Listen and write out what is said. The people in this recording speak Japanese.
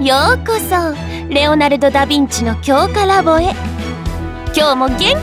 ようこそレオナルド・ダ・ヴィンチの強化ラボへ。今日も元